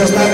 cosas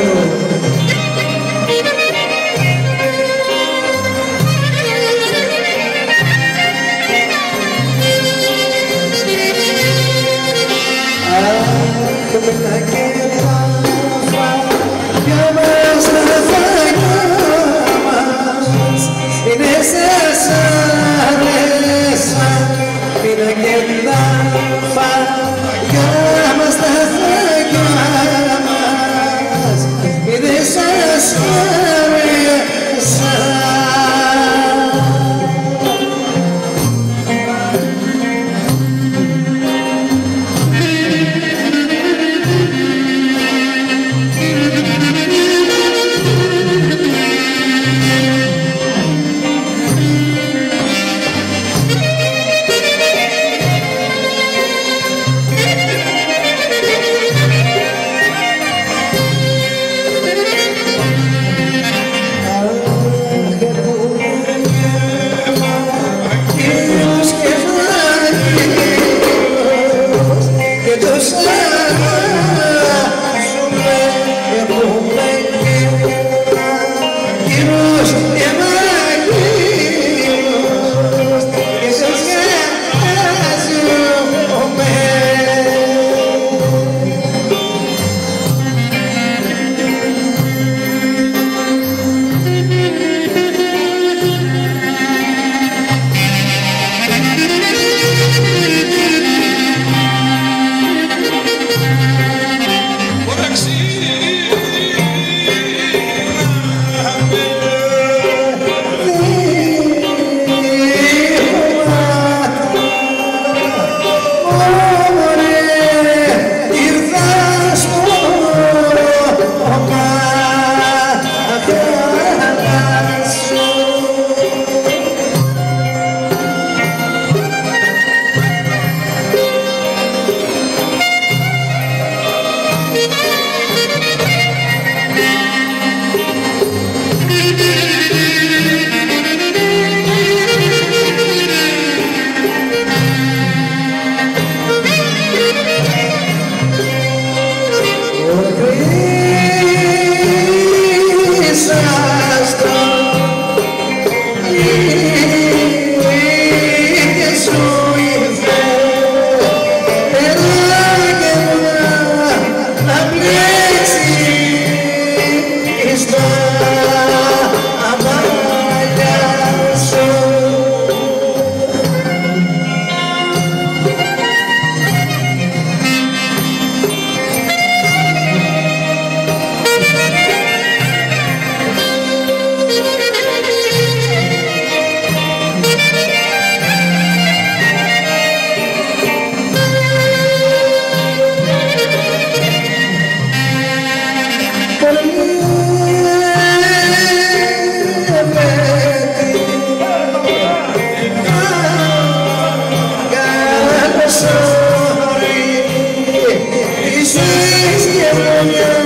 Yeah.